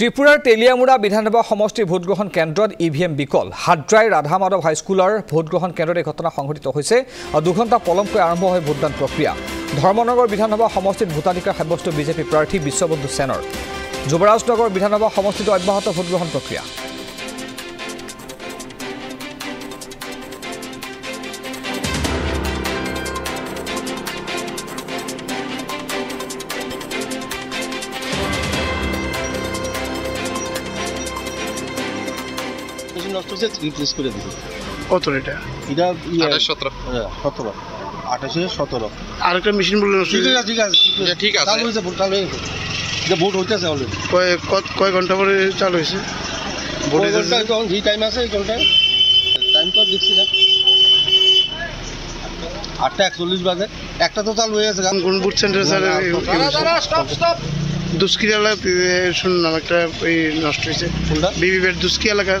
ত্ৰিপুৰাৰ তেলিয়ামুৰা বিধানসভা সমষ্টিৰ ভোটগ্ৰহণ কেন্দ্ৰত ই ভি এম বিকল। হাদ্ৰাইৰ ৰাধা মাধৱ হাইস্কুলৰ ভোটগ্ৰহণ কেন্দ্ৰত এই ঘটনা সংঘটিত আৰু দুঘণ্টা পলমকৈ আৰম্ভ হয় ভোটদান প্ৰক্ৰিয়া। ধৰ্মনগৰ বিধানসভা সমষ্টিত ভোটাধিকাৰ সাব্যস্ত বিজেপি প্ৰাৰ্থী বিশ্ববন্ধু সেনৰ। যুৱৰাজনগৰ বিধানসভা সমষ্টিত অব্যাহত ভোটগ্ৰহণ প্ৰক্ৰিয়া। মেশিন নষ্ট হচ্ছে রিপ্লেস করে দিবে। কত এটা? এটা ইয়ে, সতেরো। হ্যাঁ, সতেরো। আঠাশে সতেরো। আরেকটা মেশিন বললেন ঠিক আছে ঠিক আছে ঠিক আছে। চালু হয়েছে ভোট চালু হয়েছে এটা ভোট হইতেছে অলরেডি কয় কত- কয় ঘণ্টা পরে চালু হয়েছে? ভোট ওই হয়েছে? যে টাইম আছে এই ঘন্টায়। টাইম তো আর দেখছি না। আটটা একচল্লিশ বাজে। একটা তো চালু হয়ে গেছে। কোন সেন্টার স্যার দুষ্কি এলাকা শুনলাম একটা এই নষ্ট হয়েছে। বিবি বেড দুষ্কি এলাকা